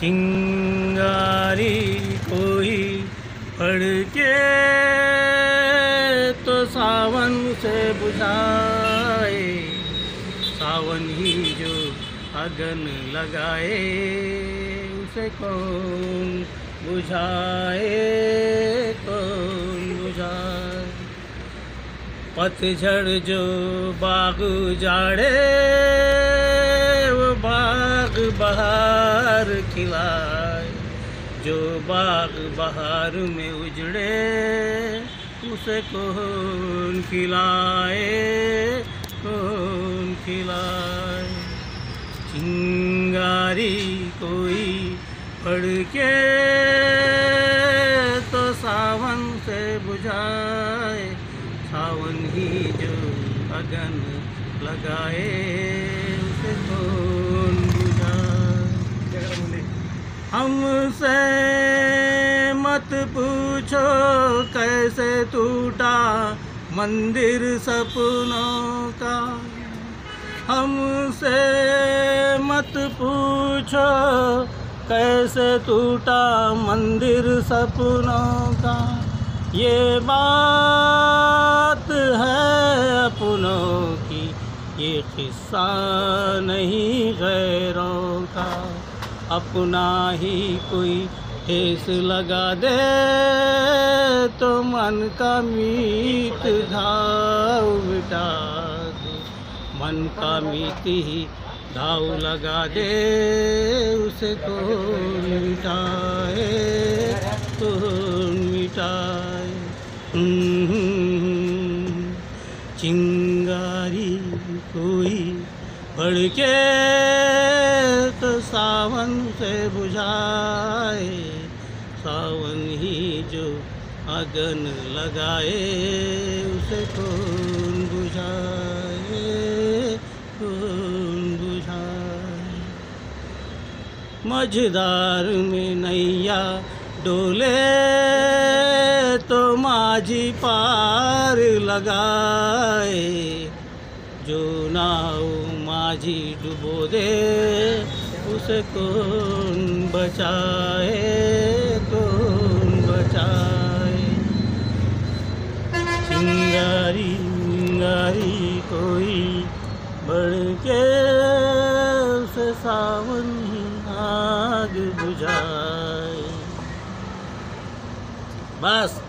चिंगारी कोई पड़ के तो सावन से बुझाए, सावन ही जो अगन लगाए, उसे कौन बुझाए कौन बुझाए? पतझड़ जो बाग जाड़े, वो बाग बहार खिलाए, जो बाग बहार में उजड़े, उसे कौन खिलाए कौन खिलाए? चिंगारी कोई पड़ के तो सावन से बुझाए, सावन ही जो अगन लगाए, उसे कौन बुझाए हमसे मत पूछो कैसे टूटा मंदिर सपनों का। हमसे मत पूछो कैसे टूटा मंदिर सपनों का। ये बात है अपनों की, ये किस्सा नहीं गैरों का। अपना ही कोई ठेस लगा दे तो मन का मीत घाव मिटा दे। मन का मीत ही घाव लगा दे उसे कौन मिटाए कौन मिटाए? हम्म, चिंगारी कोई बढ़ के तो सावन से बुझाए, सावन ही जो अगन लगाए, उसे कौन बुझाए कौन बुझाए। मझदार में नैया डोले तो माझी पार लगाए, जो नाव माझी डुबो दे उसे कौन बचाए कौन बचाए। चिंगारी चिंगारी कोई बढ़ के उसे सावन ही आग बुझाए। बस।